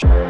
Sure.